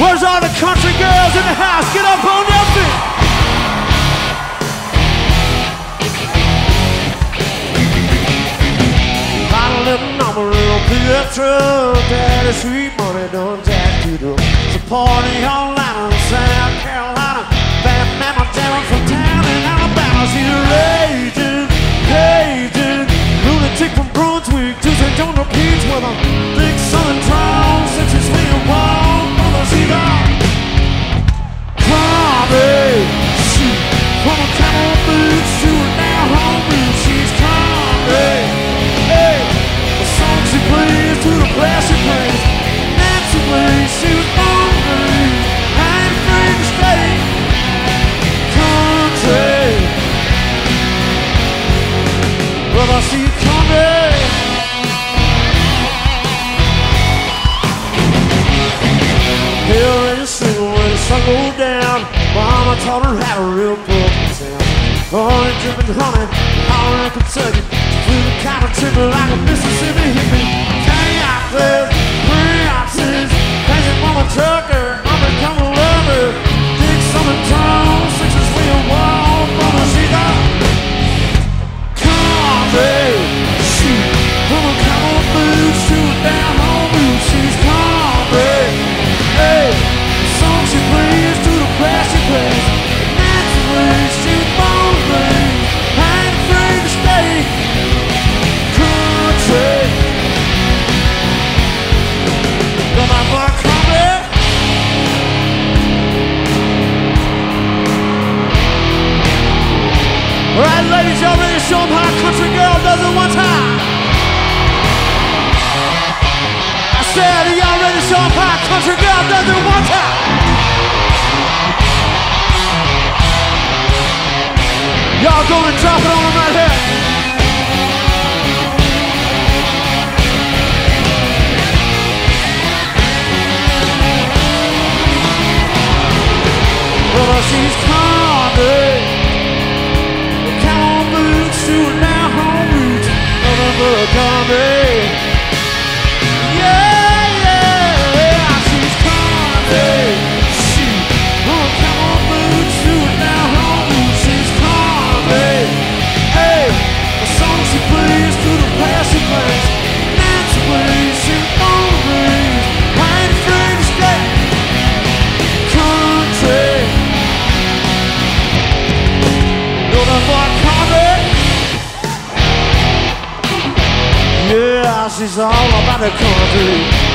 Where's all the country girls in the house? Get up on their feet. Bottle of number little pickup truck. Daddy, sweet money, don't done tattooed up. party online sound. moved down. Mama taught her how to real broken sound. Orange dripping honey, all around Kentucky. Flew the cotton timber like a Mississippi hippie. Can Kayak play? Alright, ladies and gentlemen, let's show them how a country girl does it one time. I said, are y'all ready to show them how a country girl does it one time? Y'all gonna drop it on them right here. This is all about the country